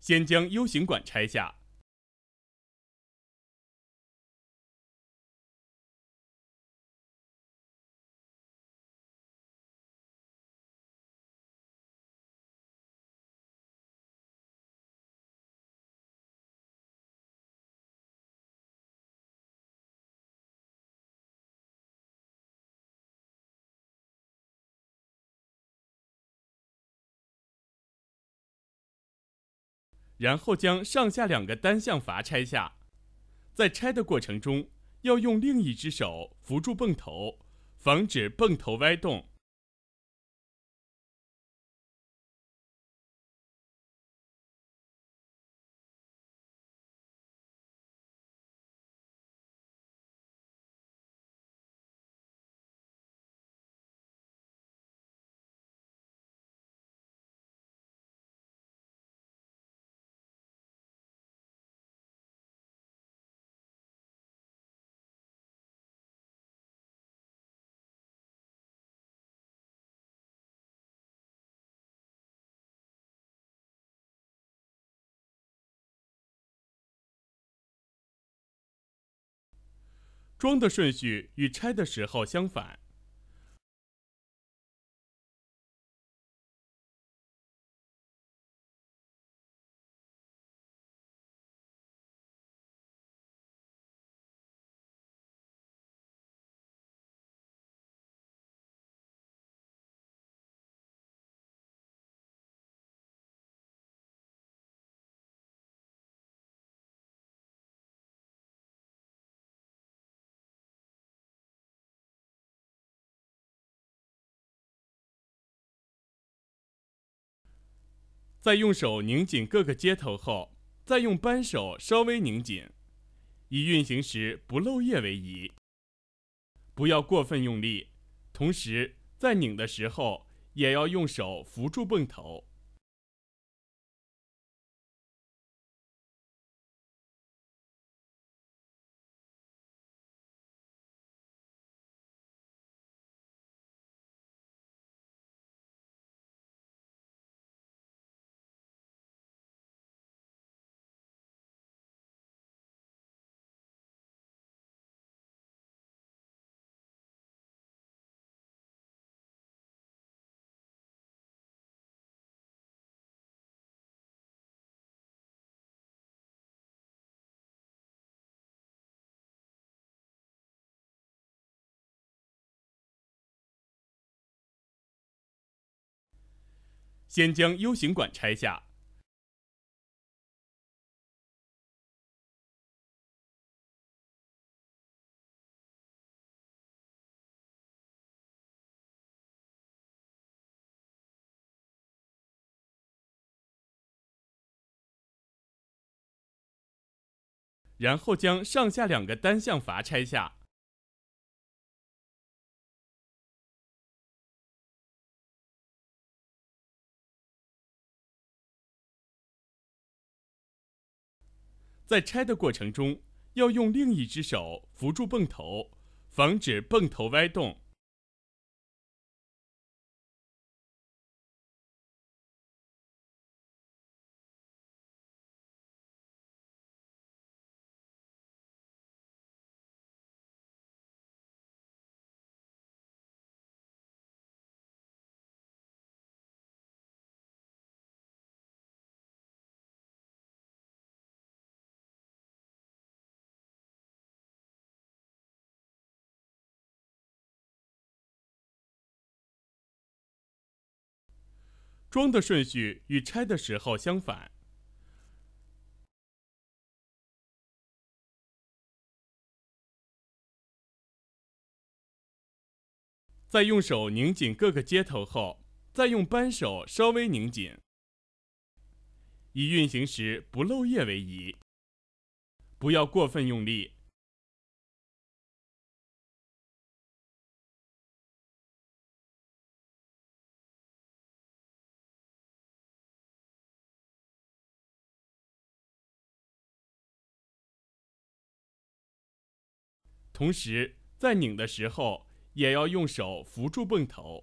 先将 U 型管拆下。然后将上下两个单向阀拆下，在拆的过程中，要用另一只手扶住泵头，防止泵头歪动。装的顺序与拆的时候相反。在用手拧紧各个接头后，再用扳手稍微拧紧，以运行时不漏液为宜。不要过分用力，同时在拧的时候也要用手扶住泵头。先将 U 型管拆下，然后将上下两个单向阀拆下。在拆的过程中，要用另一只手扶住泵头，防止泵头歪动。装的顺序与拆的时候相反。在用手拧紧各个接头后，再用扳手稍微拧紧，以运行时不漏液为宜。不要过分用力。同时，在拧的时候也要用手扶住泵头。